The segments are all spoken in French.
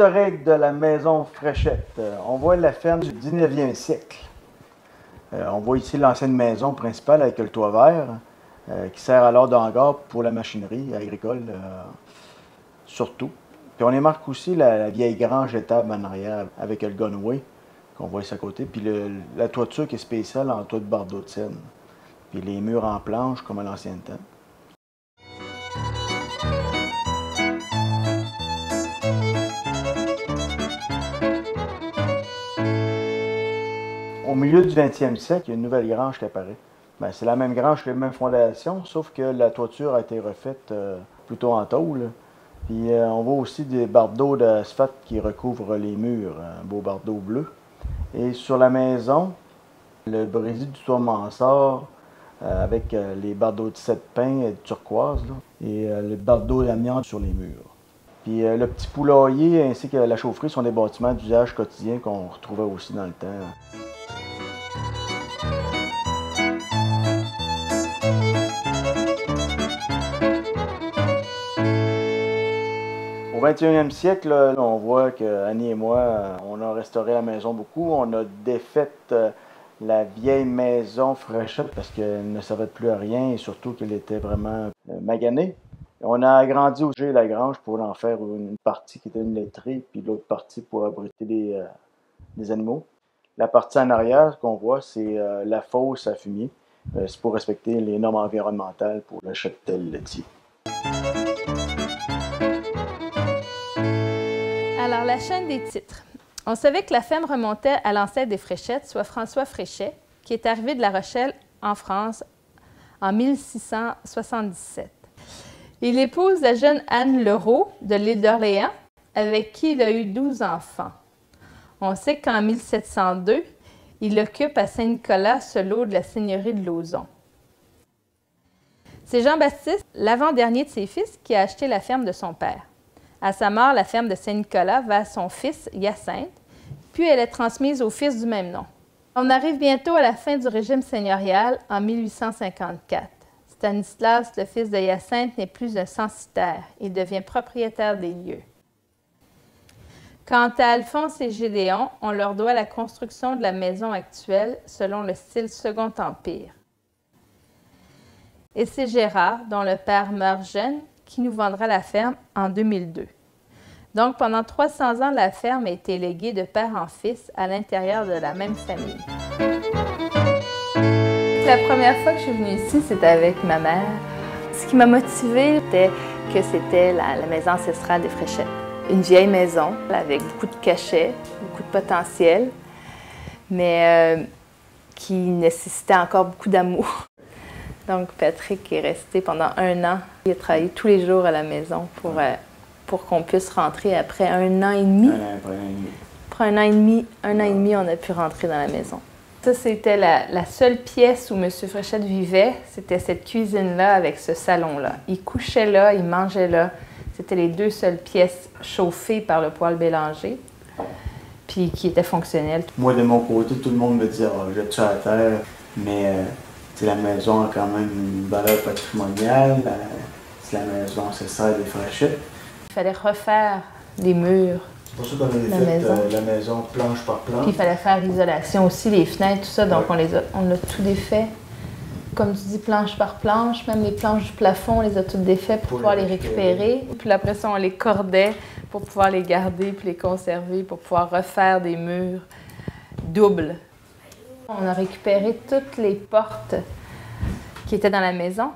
L'historique de la maison Fréchette. Euh, on voit la ferme du 19e siècle. Euh, on voit ici l'ancienne maison principale avec le toit vert, euh, qui sert alors d'hangar pour la machinerie agricole, surtout. Puis on marque aussi la, vieille grange étable en arrière avec le gunway qu'on voit ici à côté. Puis la toiture qui est spéciale en toit de bardeau de Seine. Puis les murs en planche comme à l'ancien temps. Milieu du 20e siècle, il y a une nouvelle grange qui apparaît. Ben, c'est la même grange, les mêmes fondations, sauf que la toiture a été refaite euh, plutôt en tôle. Puis euh, on voit aussi des bardeaux d'asphalte qui recouvrent les murs, un beau bardeau bleu. Et sur la maison, le brésil du toit mansard euh, avec les bardeaux de sept pins et de turquoise et le bardeau d'amiante sur les murs. Puis le petit poulailler ainsi que la chaufferie sont des bâtiments d'usage quotidien qu'on retrouvait aussi dans le temps. 21e siècle, on voit que Annie et moi, on a restauré la maison beaucoup. On a défait euh, la vieille maison Fréchette parce qu'elle ne servait plus à rien et surtout qu'elle était vraiment euh, maganée. On a agrandi aussi la grange pour en faire une partie qui était une laiterie, puis l'autre partie pour abriter des, euh, des, animaux. La partie en arrière qu'on voit, c'est la fosse à fumier. c'est pour respecter les normes environnementales pour le cheptel laitier. Chaîne des titres. On savait que la ferme remontait à l'ancêtre des Fréchettes, soit François Fréchet, qui est arrivé de La Rochelle en France en 1677. Il épouse la jeune Anne Leroux de l'île d'Orléans, avec qui il a eu 12 enfants. On sait qu'en 1702, il occupe à Saint-Nicolas ce lot de la seigneurie de Lauzon. C'est Jean-Baptiste, l'avant-dernier de ses fils, qui a acheté la ferme de son père. À sa mort, la ferme de Saint-Nicolas va à son fils Hyacinthe, puis elle est transmise au fils du même nom. On arrive bientôt à la fin du régime seigneurial en 1854. Stanislas, le fils de Hyacinthe, n'est plus un censitaire. Il devient propriétaire des lieux. Quant à Alphonse et Gédéon, on leur doit la construction de la maison actuelle selon le style Second Empire. Et c'est Gérard, dont le père meurt jeune, qui nous vendra la ferme en 2002. Donc, pendant 300 ans, la ferme a été léguée de père en fils à l'intérieur de la même famille. La première fois que je suis venue ici, c'était avec ma mère. Ce qui m'a motivée, c'était que c'était la, maison ancestrale des Fréchettes. Une vieille maison avec beaucoup de cachets, beaucoup de potentiel, mais euh, qui nécessitait encore beaucoup d'amour. Donc, Patrick est resté pendant un an. Il a travaillé tous les jours à la maison pour, euh, pour qu'on puisse rentrer après un an et demi. Après un an et demi, un an et demi, on a pu rentrer dans la maison. Ça, c'était la, seule pièce où M. Fréchette vivait. C'était cette cuisine-là avec ce salon-là. Il couchait là, il mangeait là. C'était les deux seules pièces chauffées par le poêle Bélanger, puis qui étaient fonctionnelles. Moi, de mon côté, tout le monde me dit oh, jette ça à terre, mais euh, la maison a quand même une valeur patrimoniale. C'est la maison ancestrale des Fréchettes. Il fallait refaire les murs. C'est pour ça qu'on a fait euh, la maison planche par planche. Puis il fallait faire l'isolation aussi, les fenêtres, tout ça. Donc on, les a, on a tout défait. Comme tu dis, planche par planche, même les planches du plafond, on les a toutes défaites pour, pouvoir les récupérer. Puis après ça, on les cordait pour pouvoir les garder puis les conserver, pour pouvoir refaire des murs doubles. On a récupéré toutes les portes qui étaient dans la maison.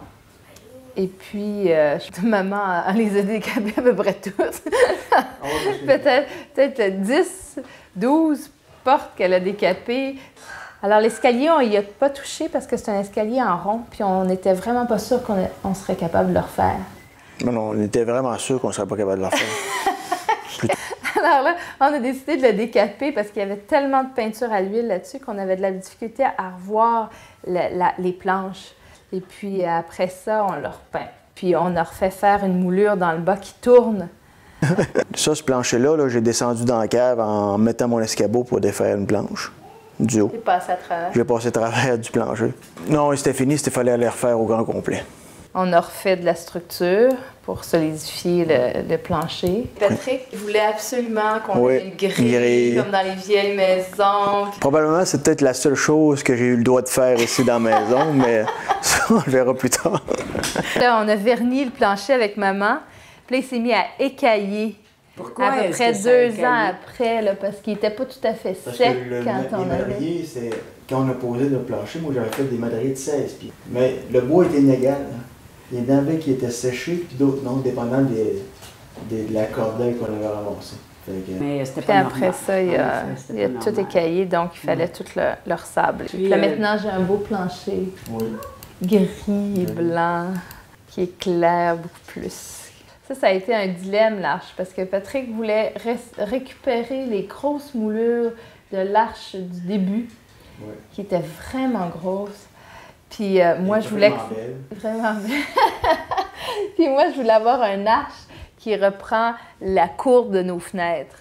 Et puis, euh, maman a, les a décapées à peu près toutes. Ah peut-être peut 10, 12 portes qu'elle a décapées. Alors, l'escalier, on n'y a pas touché parce que c'est un escalier en rond, puis on n'était vraiment pas sûr qu'on serait capable de le refaire. Non, non, on était vraiment sûr qu'on ne serait pas capable de le refaire. Alors là, on a décidé de le décaper parce qu'il y avait tellement de peinture à l'huile là-dessus qu'on avait de la difficulté à revoir les planches. Et puis après ça, on l'a repeint. Puis on a refait faire une moulure dans le bas qui tourne. ça, ce plancher-là, j'ai descendu dans la cave en mettant mon escabeau pour défaire une planche du haut. J'ai passé à travers. J'ai passé à travers du plancher. Non, c'était fini, il fallait aller refaire au grand complet. On a refait de la structure pour solidifier le, le plancher. Patrick voulait absolument qu'on Oui, ait une grille, grille. comme dans les vieilles maisons. Probablement, c'est peut-être la seule chose que j'ai eu le droit de faire ici dans la maison, mais ça, on le verra plus tard. Là, on a verni le plancher avec maman. Puis là, il s'est mis à écailler. Pourquoi à peu près que deux ans après, là, parce qu'il n'était pas tout à fait sec quand on avait. c'est quand on a posé le plancher, moi j'avais fait des madriers de 16 pieds. Mais le bois était inégal. hein. Il y en avait qui étaient séchés, puis d'autres non, dépendant des, des- de la cordaille qu'on avait ramassée. Mais c'était Puis pas après normal. ça, il a, il a tout écaillé, donc il fallait tout le, leur sable. Puis, Puis là, euh, maintenant, j'ai un beau plancher oui. gris et blanc qui éclaire beaucoup plus. Ça, ça a été un dilemme, l'arche, parce que Patrick voulait récupérer les grosses moulures de l'arche du début, qui étaient vraiment grosses. Puis euh, moi, je voulais Vraiment belle. Vraiment. Puis moi, je voulais avoir un arche qui reprend la courbe de nos fenêtres.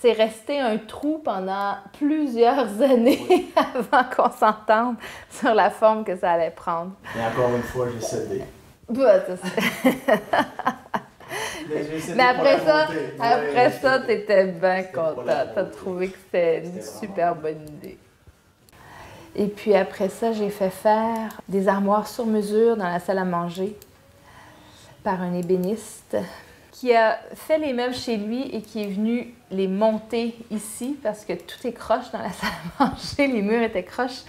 C'est resté un trou pendant plusieurs années avant qu'on s'entende sur la forme que ça allait prendre. Et encore une fois, j'ai cédé. Bah, ça, c'est- Mais après ça, après ça, t'étais bien content. T'as trouvé que c'était une super bonne idée. Et puis après ça, j'ai fait faire des armoires sur mesure dans la salle à manger par un ébéniste qui a fait les meubles chez lui et qui est venu les monter ici parce que tout est croche dans la salle à manger, les murs étaient croches.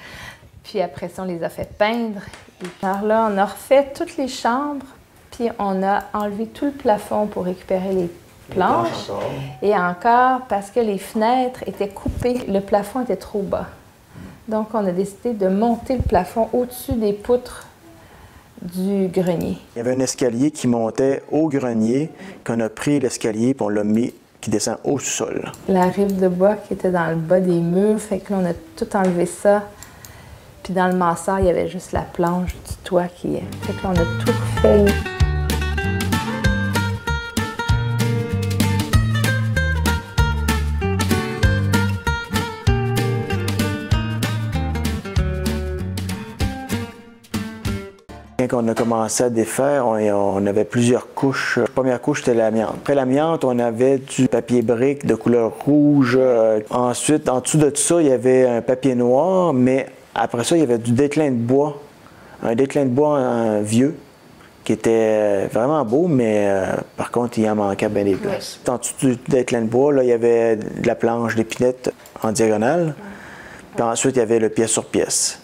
Puis après ça, on les a fait peindre. Et alors là, on a refait toutes les chambres, puis on a enlevé tout le plafond pour récupérer les planches. encore. Et encore parce que les fenêtres étaient coupées, le plafond était trop bas. Donc on a décidé de monter le plafond au-dessus des poutres du grenier. Il y avait un escalier qui montait au grenier, qu'on a pris l'escalier puis on l'a mis, qui descend au sol. La rive de bois qui était dans le bas des murs, fait que là on a tout enlevé ça. Puis dans le masseur, il y avait juste la planche du toit qui fait que là on a tout refait. On a commencé à défaire, on, on avait plusieurs couches. La première couche, c'était l'amiante. Après l'amiante, on avait du papier brique de couleur rouge. Euh, Ensuite, en dessous de tout ça, il y avait un papier noir, mais après ça, il y avait du déclin de bois. Un déclin de bois euh, vieux, qui était vraiment beau, mais euh, par contre, il en manquait bien des places. En dessous du déclin de bois, là, il y avait de la planche d'épinette en diagonale. Puis ensuite, il y avait le pièce sur pièce.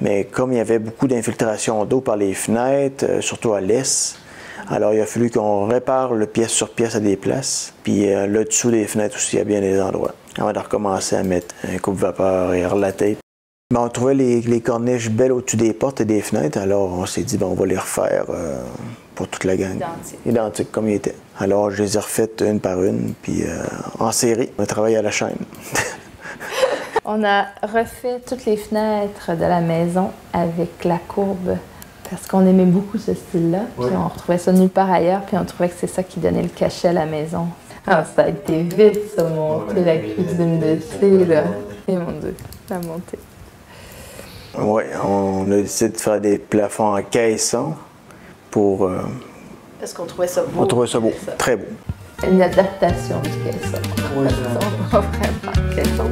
Mais comme il y avait beaucoup d'infiltration d'eau par les fenêtres, euh, surtout à l'est, alors il a fallu qu'on répare le pièce sur pièce à des places. Puis euh, le dessous des fenêtres aussi, à bien des endroits. Avant de recommencer à mettre un coupe-vapeur et relater. Mais on trouvait les, les corniches belles au-dessus des portes et des fenêtres, alors on s'est dit, bon, on va les refaire euh, pour toute la gang. Identique. Identiques comme ils étaient. Alors je les ai refaites une par une, puis euh, en série. On a travaillé à la chaîne. On a refait toutes les fenêtres de la maison avec la courbe parce qu'on aimait beaucoup ce style-là. Puis on retrouvait ça nulle part ailleurs, puis on trouvait que c'est ça qui donnait le cachet à la maison. Ah, ça a été vite, ça, monter la cuisine d'été, là. Et mon Dieu, la montée. Oui, on a décidé de faire des plafonds en caisson pour. euh, Parce qu'on trouvait ça beau. on trouvait ça beau, très beau. Une adaptation du caisson. Oui, vraiment caisson,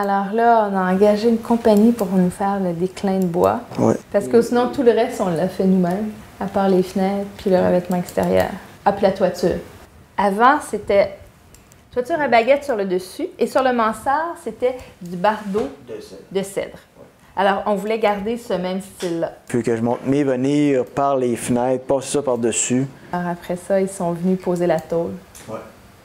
Alors là, on a engagé une compagnie pour nous faire le déclin de bois. Ouais. Parce que sinon, tout le reste, on l'a fait nous-mêmes, à part les fenêtres puis le revêtement extérieur. Puis la toiture. Avant, c'était toiture à baguette sur le dessus et sur le mansard, c'était du bardeau de cèdre. Alors, on voulait garder ce même style-là. Puis que je monte mes venir par les fenêtres, passer ça par-dessus. Alors après ça, ils sont venus poser la tôle.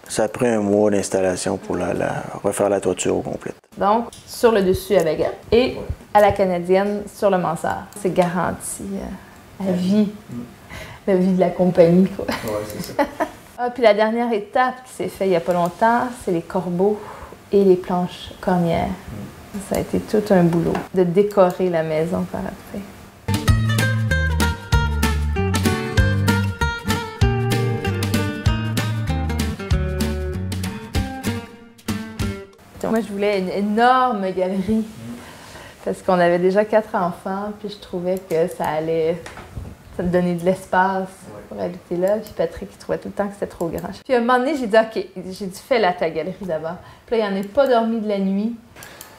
Ça a pris un mois d'installation pour la, la- refaire la toiture au complet. Donc, sur le dessus à baguette et à la canadienne sur le mansard. C'est garanti euh, à vie, la vie de la compagnie. Quoi. Ouais, c'est ça. Ah, puis la dernière étape qui s'est faite il n'y a pas longtemps, c'est les corbeaux et les planches cornières. Ça a été tout un boulot de décorer la maison par après. Moi, je voulais une énorme galerie. Parce qu'on avait déjà quatre enfants, puis je trouvais que ça allait ça me donnait de l'espace pour habiter là. Puis Patrick, il trouvait tout le temps que c'était trop grand. Puis à un moment donné, j'ai dit, OK, j'ai dit, fais-la ta galerie d'abord. Puis là, il n'en a pas dormi de la nuit.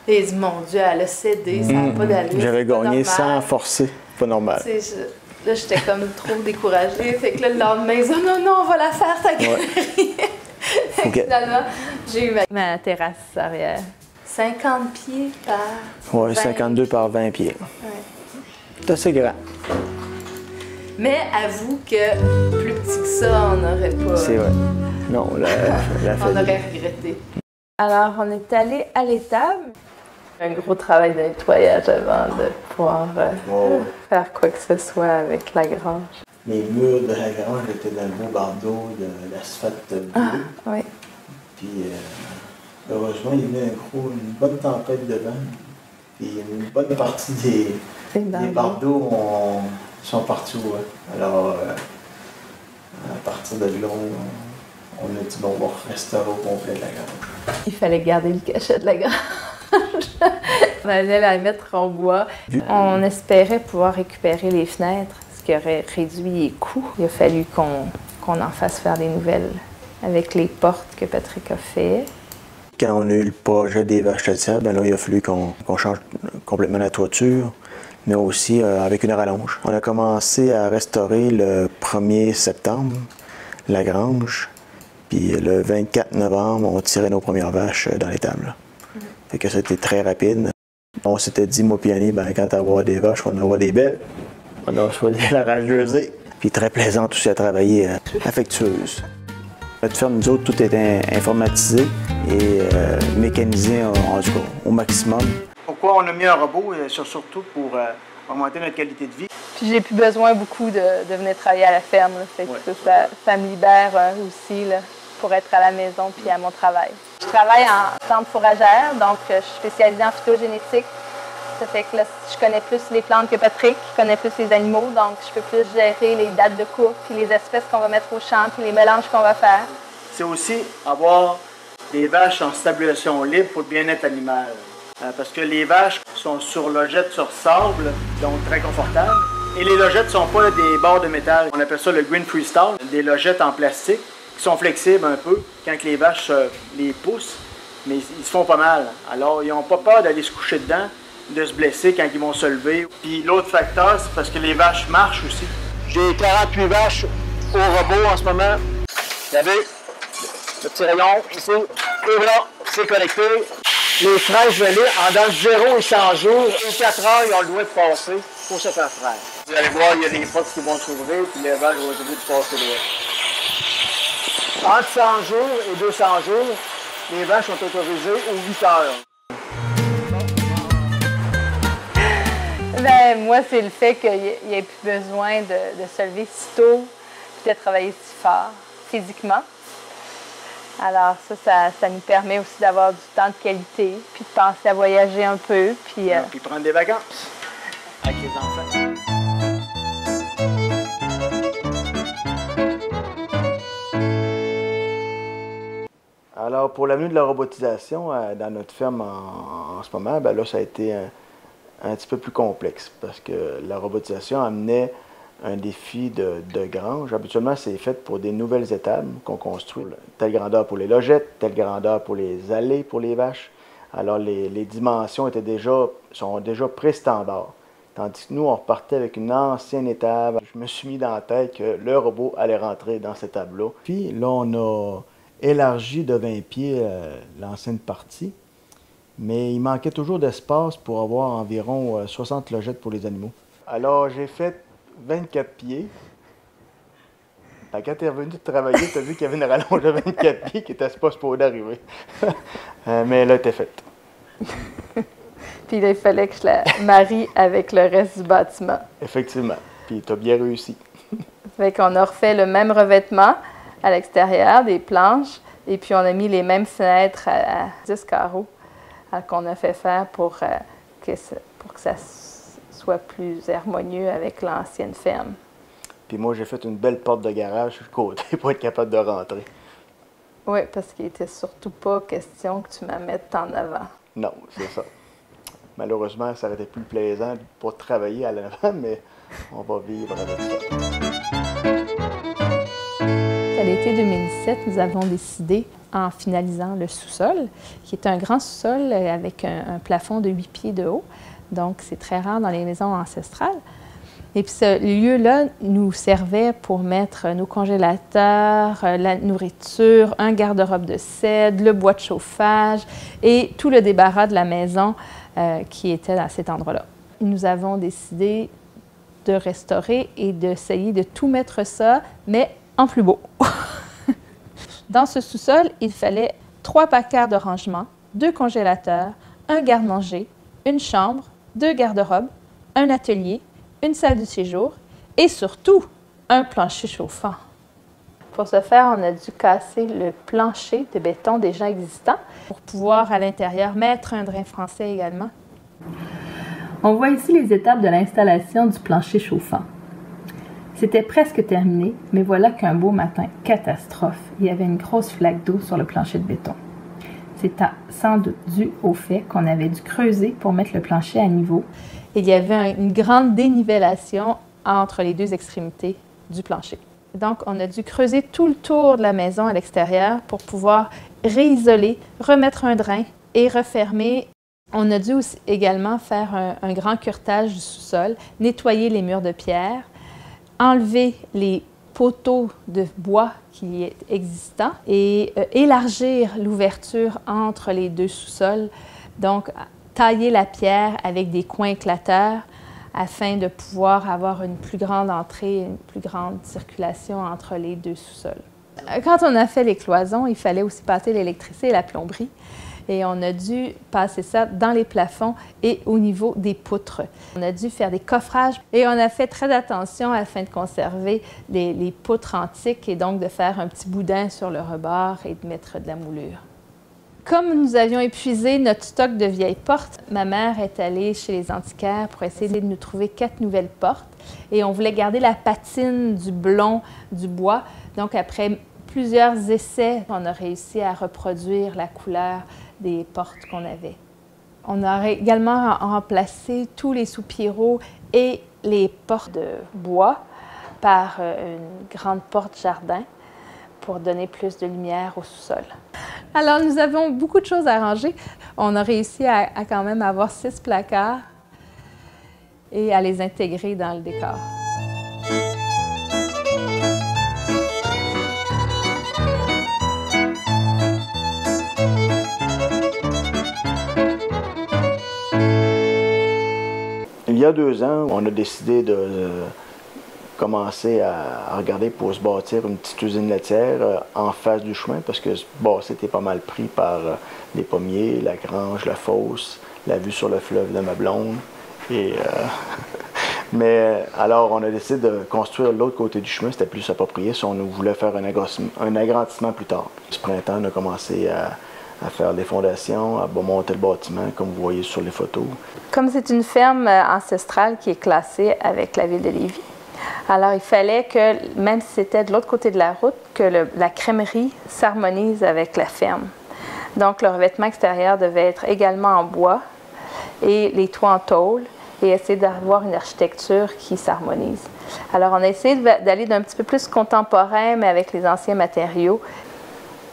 Et il dit, mon Dieu, elle a cédé, ça n'a pas d'allure. J'avais gagné sans forcer. Pas normal. Je- là, j'étais comme trop découragée. Fait que là, le lendemain, ils disaient, non, non, on va la faire, ta galerie. Finalement, j'ai eu ma, ma terrasse arrière. 50 pieds par. Ouais, 20. 52 par 20 pieds. Ouais. C'est assez grand. Mais avoue que plus petit que ça, on n'aurait pas. C'est vrai. Non, la, la On aurait regretté. Alors, on est allé à l'étable. Un gros travail de nettoyage avant de pouvoir euh, Wow. faire quoi que ce soit avec la grange. Les murs de la grange étaient d'un beau bardeau de l'asphalte bleu. Oui. Puis, euh, heureusement, il y avait un gros, une bonne tempête de vent. Puis, une bonne partie des, bardeau. bardeaux ont- sont partis au vent. Alors, euh, à partir de là, on, on a dit, bon, on va restaurer au complet la grange. Il fallait garder le cachet de la grange. on allait la mettre en bois. On espérait pouvoir récupérer les fenêtres, qui aurait réduit les coûts. Il a fallu qu'on en fasse faire des nouvelles avec les portes que Patrick a fait. Quand on a eu le projet des vaches laitières, ben là, il a fallu qu'on change complètement la toiture, mais aussi euh, avec une rallonge. On a commencé à restaurer le 1er septembre la grange, puis le 24 novembre, on tirait nos premières vaches dans l'étable. Fait que c'était très rapide. On s'était dit, moi puis Annie, ben, quand avoir des vaches, on aura des belles. On a choisi la rageuse. Puis très plaisante aussi à travailler, euh, affectueuse. Notre ferme, nous autres, tout est in- informatisé et euh, mécanisé en, en tout cas, au maximum. Pourquoi on a mis un robot? euh, Surtout pour augmenter notre qualité de vie? Puis j'ai plus besoin beaucoup de, de venir travailler à la ferme. là. Fait que Ouais. ça, ça- ça me libère euh, aussi là, pour être à la maison puis à mon travail. Je travaille en centre fourragère, donc euh, je suis spécialisée en phytogénétique. Ça fait que là, je connais plus les plantes que Patrick, qui connaît plus les animaux, donc je peux plus gérer les dates de cours, puis les espèces qu'on va mettre au champ, puis les mélanges qu'on va faire. C'est aussi avoir des vaches en stabilisation libre pour le bien-être animal. Euh, parce que les vaches sont sur logettes sur sable, donc très confortables. Et les logettes ne sont pas des barres de métal. On appelle ça le green freestyle, des logettes en plastique qui sont flexibles un peu quand les vaches euh, les poussent, mais ils se font pas mal. Alors, ils n'ont pas peur d'aller se coucher dedans, de se blesser quand ils vont se lever. Puis l'autre facteur, c'est parce que les vaches marchent aussi. J'ai 48 vaches au robot en ce moment. Vous avez le petit rayon ici, et voilà, c'est connecté. Les fraîches gelées, en dans 0 et 100 jours, et 4 heures, ils ont le droit de passer pour se faire fraîche. Vous allez voir, il y a des portes qui vont s'ouvrir, puis les vaches vont être obligées de passer droit. Entre 100 jours et 200 jours, les vaches sont autorisées aux 8 heures. Ben, moi, c'est le fait qu'il n'y ait plus besoin de, de se lever si tôt puis de travailler si fort physiquement. Alors ça, ça, ça nous permet aussi d'avoir du temps de qualité, puis de penser à voyager un peu, puis euh, Puis prendre des vacances avec les enfants. Alors, pour l'avenue de la robotisation euh, dans notre ferme en, en ce moment, ben là, ça a été un, un petit peu plus complexe parce que la robotisation amenait un défi de, de grange. Habituellement, c'est fait pour des nouvelles étables qu'on construit. Telle grandeur pour les logettes, telle grandeur pour les allées pour les vaches. Alors, les, les dimensions étaient déjà, sont déjà pré-standards. Tandis que nous, on repartait avec une ancienne étable. Je me suis mis dans la tête que le robot allait rentrer dans cette table-là. Puis là, on a élargi de 20 pieds euh, l'ancienne partie, mais il manquait toujours d'espace pour avoir environ euh, 60 logettes pour les animaux. Alors, j'ai fait 24 pieds. Ben, quand tu es revenu de travailler, tu as vu qu'il y avait une rallonge de 24 pieds qui était pas supposée d'arriver. Euh, mais a été faite. puis là, il fallait que je la marie avec le reste du bâtiment. Effectivement. Puis tu as bien réussi. Fait qu'on a refait le même revêtement à l'extérieur des planches, et puis on a mis les mêmes fenêtres à, à 10 carreaux euh, qu'on a fait faire pour, euh, que, ça- pour que ça soit plus harmonieux avec l'ancienne ferme. Puis moi, j'ai fait une belle porte de garage sur le côté pour être capable de rentrer. Oui, parce qu'il était surtout pas question que tu me mettes en avant. Non, c'est ça. Malheureusement, ça aurait été plus plaisant pour travailler à l'avant, mais on va vivre avec ça. L'été 2017, nous avons décidé, en finalisant le sous-sol, qui est un grand sous-sol avec un, plafond de 8 pieds de haut, donc c'est très rare dans les maisons ancestrales. Et puis ce lieu-là nous servait pour mettre nos congélateurs, la nourriture, un garde-robe de cèdre, le bois de chauffage et tout le débarras de la maison euh, qui était à cet endroit-là. Nous avons décidé de restaurer et d'essayer de tout mettre ça, mais en plus beau. Dans ce sous-sol, il fallait trois placards de rangement, deux congélateurs, un garde-manger, une chambre, deux garde-robes, un atelier, une salle de séjour et surtout un plancher chauffant. Pour ce faire, on a dû casser le plancher de béton déjà existant pour pouvoir à l'intérieur mettre un drain français également. On voit ici les étapes de l'installation du plancher chauffant. C'était presque terminé, mais voilà qu'un beau matin, catastrophe, il y avait une grosse flaque d'eau sur le plancher de béton. C'est sans doute dû au fait qu'on avait dû creuser pour mettre le plancher à niveau. Il y avait une grande dénivellation entre les deux extrémités du plancher. Donc, on a dû creuser tout le tour de la maison à l'extérieur pour pouvoir réisoler, remettre un drain et refermer. On a dû également faire un, grand curtage du sous-sol, nettoyer les murs de pierre, enlever les poteaux de bois qui est existant et euh, élargir l'ouverture entre les deux sous-sols. Donc, tailler la pierre avec des coins éclateurs afin de pouvoir avoir une plus grande entrée, une plus grande circulation entre les deux sous-sols. Quand on a fait les cloisons, il fallait aussi passer l'électricité et la plomberie. Et on a dû passer ça dans les plafonds et au niveau des poutres. On a dû faire des coffrages et on a fait très attention afin de conserver les, poutres antiques et donc de faire un petit boudin sur le rebord et de mettre de la moulure. Comme nous avions épuisé notre stock de vieilles portes, ma mère est allée chez les antiquaires pour essayer de nous trouver quatre nouvelles portes. Et on voulait garder la patine du blond du bois. Donc, après plusieurs essais, on a réussi à reproduire la couleur des portes qu'on avait. On a également remplacé tous les soupiraux et les portes de bois par euh, une grande porte jardin pour donner plus de lumière au sous-sol. Alors, nous avons beaucoup de choses à ranger. On a réussi à, quand même avoir six placards et à les intégrer dans le décor. Y a deux ans, on a décidé de commencé à, regarder pour se bâtir une petite usine laitière euh, en face du chemin parce que bon, c'était pas mal pris par euh, les pommiers, la grange, la fosse, la vue sur le fleuve de ma blonde. Et, euh, mais alors, on a décidé de construire l'autre côté du chemin, c'était plus approprié si on voulait faire un un agrandissement plus tard. Ce printemps, on a commencé à, à faire des fondations, à monter le bâtiment, comme vous voyez sur les photos. Comme c'est une ferme ancestrale qui est classée avec la ville de Lévis, alors, il fallait que, même si c'était de l'autre côté de la route, que la crèmerie s'harmonise avec la ferme. Donc, le revêtement extérieur devait être également en bois et les toits en tôle et essayer d'avoir une architecture qui s'harmonise. Alors, on a essayé d'aller d'un petit peu plus contemporain, mais avec les anciens matériaux.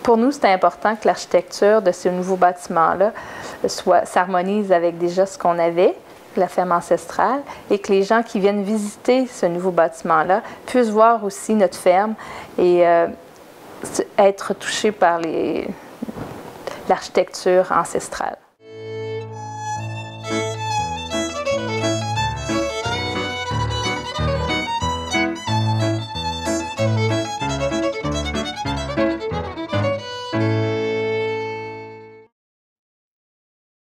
Pour nous, c'était important que l'architecture de ce nouveau bâtiment-là s'harmonise avec déjà ce qu'on avait, la ferme ancestrale et que les gens qui viennent visiter ce nouveau bâtiment-là puissent voir aussi notre ferme et euh, être touchés par l'architecture ancestrale.